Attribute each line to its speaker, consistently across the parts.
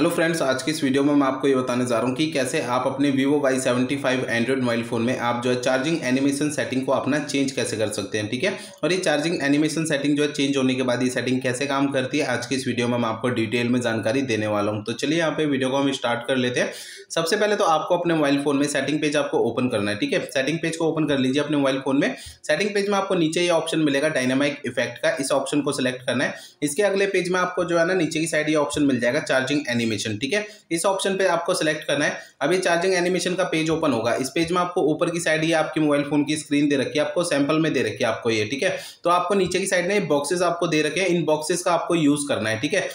Speaker 1: Hello friends आज की इस वीडियो में मैं आपको ये बताने जा रहा हूँ कि कैसे आप अपने Vivo Y seventy five Android mobile phone में आप जो है चार्जिंग एनिमेशन सेटिंग को अपना चेंज कैसे कर सकते हैं, ठीक है? और ये चार्जिंग एनिमेशन सेटिंग जो है चेंज होने के बाद ये सेटिंग कैसे काम करती है, आज की इस वीडियो में मैं आपको डिटेल में जानकारी देने वाला हूँ। तो चलिए यहाँ पे वीडियो को हम स्टार्ट कर लेते हैं। सबसे पहले तो आपको अपने मोबाइल फ़ोन में सेटिंग पेज आपको ओपन करना है, ठीक है? सेटिंग पेज को ओपन कर लीजिए अपने मोबाइल फ़ोन में। सेटिंग पेज में आपको नीचे ये ऑप्शन मिलेगा डायनामिक इफ़ेक्ट का, इस ऑप्शन को सिलेक्ट करना है। इसके अगले पेज में आपको जो है ना, नीचे की साइड ये ऑप्शन मिल जाएगा चार्जिंग एनिमेशन ठीक है? इस ऑप्शन पे आपको सेलेक्ट करना है। अभी चार्जिंग एनिमेशन का पेज ओपन होगा। इस पेज में आपको ऊपर की साइड ये आपकी मोबाइल फ़ोन की स्क्रीन दे रखी है। आपको सैंपल में दे रखी है आपको ये, ठीक है? तो आपको नीचे की साइड में बॉक्सेस आपको दे रखे हैं। इन बॉक्सेस का आपको यूज़ करना है, ठीक है?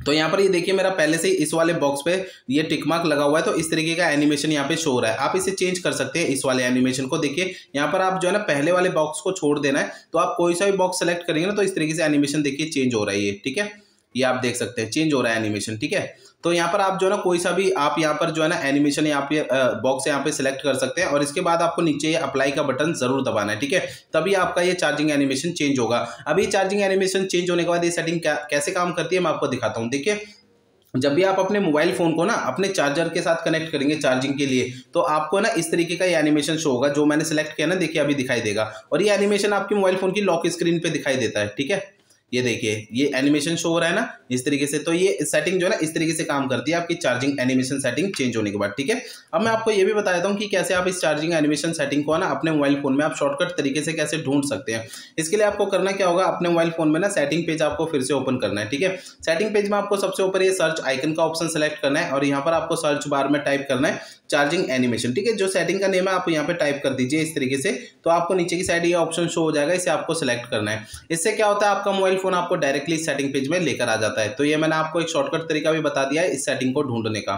Speaker 1: तो यहाँ पर ये देखिए, मेरा पहले से इस वाले बॉक्स पे ये टिक मार्क लगा हुआ है। तो इस तरीके का एनिमेशन यहाँ पे शो हो रहा है। आप इसे चेंज कर सकते हैं इस वाले एनिमेशन को। देखिए, यहाँ पर आप जो है ना, पहले वाले बॉक्स को छोड़ देना है। तो आप कोई सा भी बॉक्स सेलेक्ट करेंगे ना तो इस तरीके से एनिमेशन देखिए चेंज हो रहा है ये, ठीक है? ये आप देख सकते हैं चेंज हो रहा है एनिमेशन ठीक है? तो यहाँ पर आप जो है ना, कोई सा भी आप यहाँ पर जो है ना एनिमेशन यहाँ पे बॉक्स यहाँ पे सिलेक्ट कर सकते हैं और इसके बाद आपको नीचे ये अप्लाई का बटन ज़रूर दबाना है, ठीक है? तभी आपका ये चार्जिंग एनिमेशन चेंज होगा। अभी चार्जिंग एनिमेशन चेंज होने के बाद ये सेटिंग कैसे काम करती है, मैं आपको दिखाता हूँ। देखिए, जब भी आप अपने मोबाइल फ़ोन को ना, अपने चार्जर के साथ कनेक्ट करेंगे चार्जिंग के लिए तो आपको ना इस तरीके का ये एनिमेशन शो होगा, जो मैंने सेलेक्ट किया ना, देखिए अभी दिखाई देगा। और ये एनिमेशन आपके मोबाइल फ़ोन की लॉक स्क्रीन पे दिखाई देता है, ठीक है? ये देखिए, ये एनिमेशन शो हो रहा है ना, इस तरीके से तो ये सेटिंग जो है ना, इस तरीके से काम करती है आपकी चार्जिंग एनिमेशन सेटिंग चेंज होने के बाद, ठीक है? अब मैं आपको ये भी बता देता हूँ कि कैसे आप इस चार्जिंग एनिमेशन सेटिंग को ना, अपने मोबाइल फ़ोन में आप शॉर्टकट तरीके से कैसे ढूंढ सकते हैं। इसके लिए आपको करना क्या होगा, अपने मोबाइल फ़ोन में ना सेटिंग पेज आपको फिर से ओपन करना है, ठीक है? सेटिंग पेज में आपको सबसे ऊपर ये सर्च आइकन का ऑप्शन सेलेक्ट करना है और यहाँ पर आपको सर्च बार में टाइप करना है चार्जिंग एनिमेशन ठीक है? जो सेटिंग का नेम है, आप यहाँ पे टाइप कर दीजिए इस तरीके से तो आपको नीचे की साइड ये ऑप्शन शो हो जाएगा, इसे आपको सिलेक्ट करना है। इससे क्या होता है, आपका मोबाइल फ़ोन आपको डायरेक्टली सेटिंग पेज में लेकर आ जाता है। तो ये मैंने आपको एक शॉर्टकट तरीका भी बता दिया है इस सेटिंग को ढूँढने का।